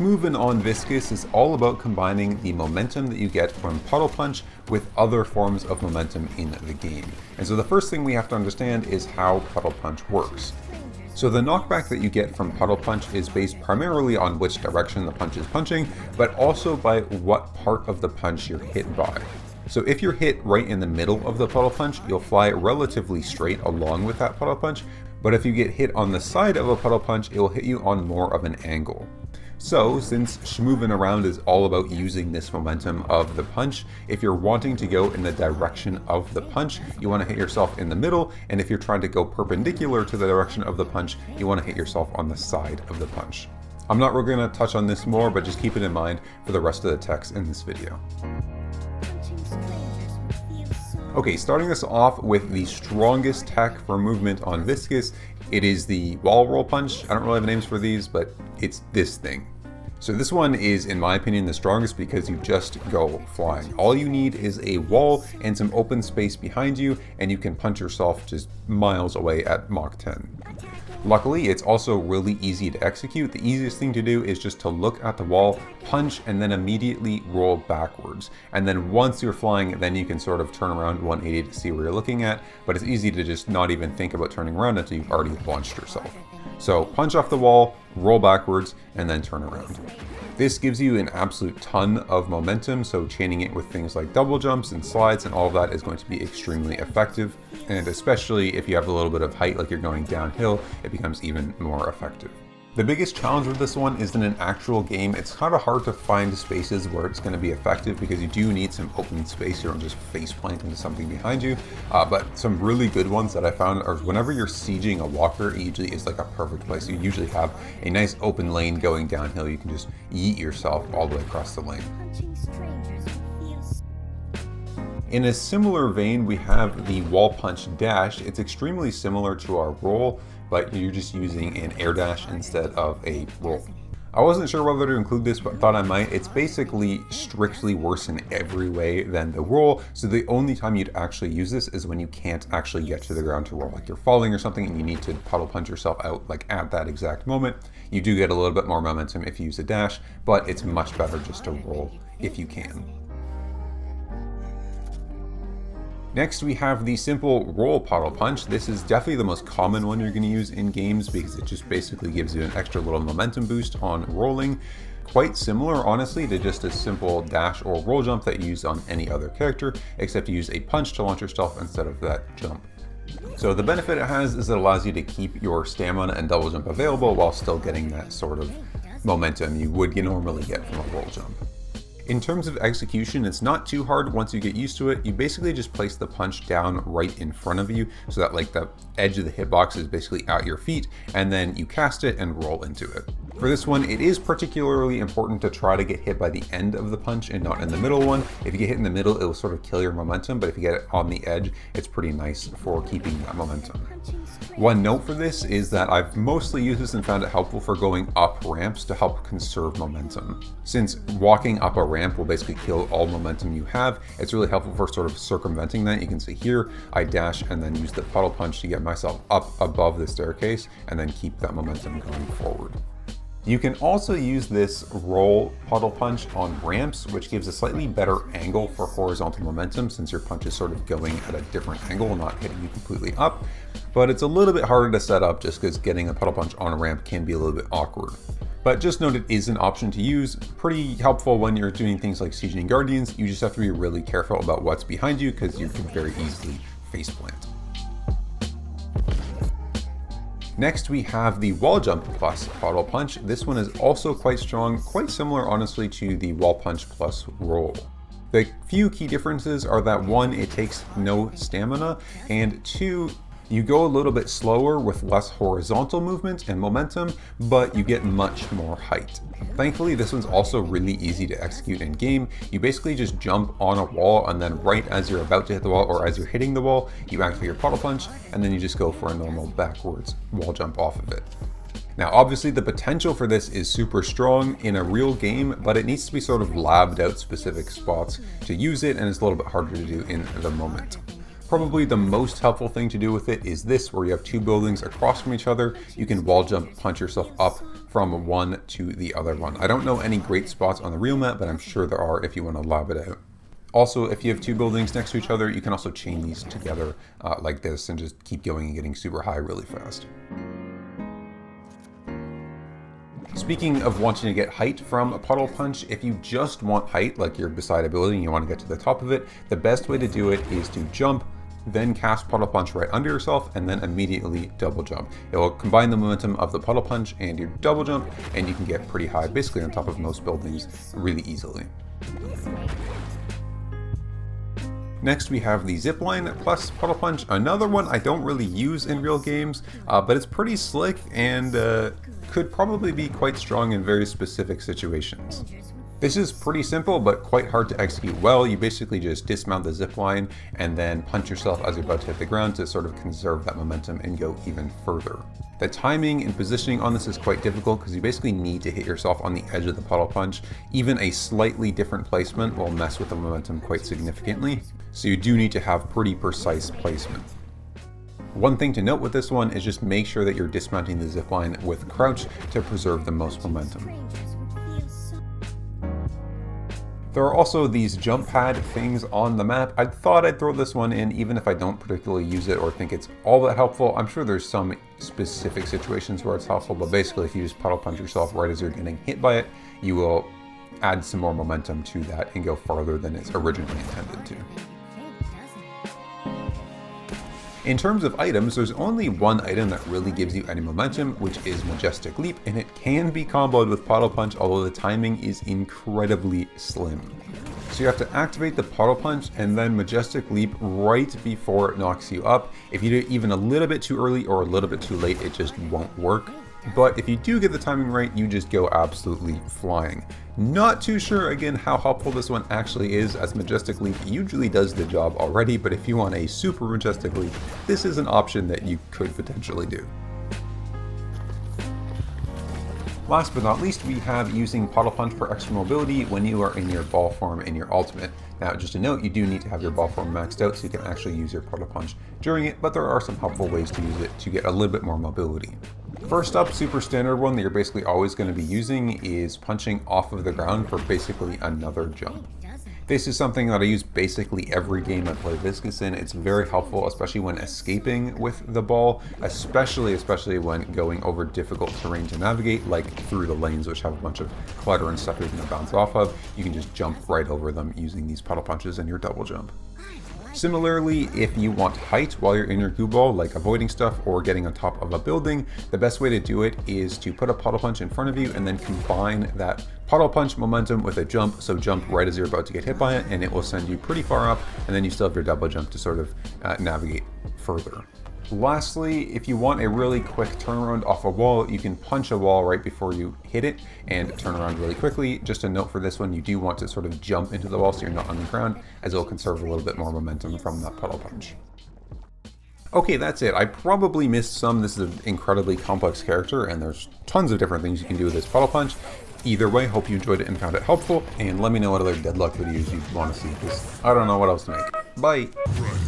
Schmoovin' on Viscous is all about combining the momentum that you get from Puddle Punch with other forms of momentum in the game. And so the first thing we have to understand is how Puddle Punch works. So the knockback that you get from Puddle Punch is based primarily on which direction the punch is punching, but also by what part of the punch you're hit by. So if you're hit right in the middle of the puddle punch, you'll fly relatively straight along with that puddle punch, but if you get hit on the side of a puddle punch, it will hit you on more of an angle. So, since schmoovin' around is all about using this momentum of the punch, if you're wanting to go in the direction of the punch, you want to hit yourself in the middle, and if you're trying to go perpendicular to the direction of the punch, you want to hit yourself on the side of the punch. I'm not really going to touch on this more, but just keep it in mind for the rest of the tech in this video. Okay, starting this off with the strongest tech for movement on Viscous, it is the wall roll punch. I don't really have names for these, but it's this thing. So this one is, in my opinion, the strongest because you just go flying. All you need is a wall and some open space behind you, and you can punch yourself just miles away at Mach 10. Luckily, it's also really easy to execute. The easiest thing to do is just to look at the wall, punch, and then immediately roll backwards. And then once you're flying, then you can sort of turn around 180 to see where you're looking at, but it's easy to just not even think about turning around until you've already launched yourself. So punch off the wall, roll backwards, and then turn around. This gives you an absolute ton of momentum, so chaining it with things like double jumps and slides and all of that is going to be extremely effective. And especially if you have a little bit of height like you're going downhill, it becomes even more effective. The biggest challenge with this one is in an actual game, it's kind of hard to find spaces where it's going to be effective because you do need some open space. You don't just face plant into something behind you. Uh, but some really good ones that I found are whenever you're sieging a walker, it usually is like a perfect place. You usually have a nice open lane going downhill. You can just yeet yourself all the way across the lane. In a similar vein, we have the wall punch dash. It's extremely similar to our roll, but you're just using an air dash instead of a roll. I wasn't sure whether to include this, but thought I might. It's basically strictly worse in every way than the roll. So the only time you'd actually use this is when you can't actually get to the ground to roll, like you're falling or something and you need to puddle punch yourself out like at that exact moment. You do get a little bit more momentum if you use a dash, but it's much better just to roll if you can. Next, we have the simple roll puddle punch. This is definitely the most common one you're going to use in games because it just basically gives you an extra little momentum boost on rolling. Quite similar, honestly, to just a simple dash or roll jump that you use on any other character, except you use a punch to launch yourself instead of that jump. So the benefit it has is it allows you to keep your stamina and double jump available while still getting that sort of momentum you would normally get from a roll jump. In terms of execution, it's not too hard once you get used to it. You basically just place the punch down right in front of you so that like the edge of the hitbox is basically at your feet and then you cast it and roll into it. For this one, it is particularly important to try to get hit by the end of the punch and not in the middle one. If you get hit in the middle, it will sort of kill your momentum, but if you get it on the edge, it's pretty nice for keeping that momentum. One note for this is that I've mostly used this and found it helpful for going up ramps to help conserve momentum. Since walking up a ramp will basically kill all momentum you have, it's really helpful for sort of circumventing that. You can see here, I dash and then use the puddle punch to get myself up above the staircase and then keep that momentum going forward. You can also use this roll puddle punch on ramps, which gives a slightly better angle for horizontal momentum since your punch is sort of going at a different angle, not hitting you completely up. But it's a little bit harder to set up just because getting a puddle punch on a ramp can be a little bit awkward. But just note it is an option to use, pretty helpful when you're doing things like Sieging Guardians. You just have to be really careful about what's behind you because you can very easily faceplant. Next, we have the wall jump plus puddle punch. This one is also quite strong, quite similar honestly to the wall punch plus roll. The few key differences are that one, it takes no stamina, and two, you go a little bit slower with less horizontal movement and momentum, but you get much more height. Thankfully, this one's also really easy to execute in game. You basically just jump on a wall and then right as you're about to hit the wall or as you're hitting the wall, you activate your puddle punch and then you just go for a normal backwards wall jump off of it. Now, obviously the potential for this is super strong in a real game, but it needs to be sort of labbed out specific spots to use it and it's a little bit harder to do in the moment. Probably the most helpful thing to do with it is this, where you have two buildings across from each other. You can wall jump, punch yourself up from one to the other one. I don't know any great spots on the real map, but I'm sure there are if you want to lab it out. Also, if you have two buildings next to each other, you can also chain these together uh, like this and just keep going and getting super high really fast. Speaking of wanting to get height from a puddle punch, if you just want height, like you're beside a building and you want to get to the top of it, the best way to do it is to jump, then cast puddle punch right under yourself, and then immediately double jump. It will combine the momentum of the puddle punch and your double jump, and you can get pretty high, basically on top of most buildings really easily. Next we have the Zipline plus Puddle Punch, another one I don't really use in real games, uh, but it's pretty slick and uh, could probably be quite strong in very specific situations. This is pretty simple, but quite hard to execute well. You basically just dismount the zip line and then punch yourself as you're about to hit the ground to sort of conserve that momentum and go even further. The timing and positioning on this is quite difficult because you basically need to hit yourself on the edge of the puddle punch. Even a slightly different placement will mess with the momentum quite significantly, so you do need to have pretty precise placement. One thing to note with this one is just make sure that you're dismounting the zipline with crouch to preserve the most momentum. There are also these jump pad things on the map. I thought I'd throw this one in even if I don't particularly use it or think it's all that helpful. I'm sure there's some specific situations where it's helpful, but basically if you just puddle punch yourself right as you're getting hit by it, you will add some more momentum to that and go farther than it's originally intended to. In terms of items, there's only one item that really gives you any momentum, which is Majestic Leap, and it can be comboed with Puddle Punch, although the timing is incredibly slim. So you have to activate the Puddle Punch and then Majestic Leap right before it knocks you up. If you do it even a little bit too early or a little bit too late, it just won't work. But if you do get the timing right, you just go absolutely flying. Not too sure again how helpful this one actually is as Majestic Leap usually does the job already, but if you want a super Majestic Leap, this is an option that you could potentially do. Last but not least, we have using Puddle Punch for extra mobility when you are in your ball form in your ultimate. Now, just a note, you do need to have your ball form maxed out so you can actually use your Puddle Punch during it, but there are some helpful ways to use it to get a little bit more mobility. First up, super standard one that you're basically always going to be using is punching off of the ground for basically another jump. This is something that I use basically every game I play Viscous in. It's very helpful, especially when escaping with the ball, especially especially when going over difficult terrain to navigate, like through the lanes, which have a bunch of clutter and stuff you're to bounce off of. You can just jump right over them using these puddle punches and your double jump. Similarly, if you want height while you're in your goo ball, like avoiding stuff or getting on top of a building, the best way to do it is to put a puddle punch in front of you and then combine that puddle punch momentum with a jump. So jump right as you're about to get hit by it and it will send you pretty far up and then you still have your double jump to sort of uh, navigate further. Lastly, if you want a really quick turnaround off a wall, you can punch a wall right before you hit it and turn around really quickly. Just a note for this one, you do want to sort of jump into the wall so you're not on the ground, as it'll conserve a little bit more momentum from that puddle punch. Okay, that's it. I probably missed some. This is an incredibly complex character, and there's tons of different things you can do with this puddle punch. Either way, hope you enjoyed it and found it helpful, and let me know what other Deadlock videos you want to see, because I don't know what else to make. Bye!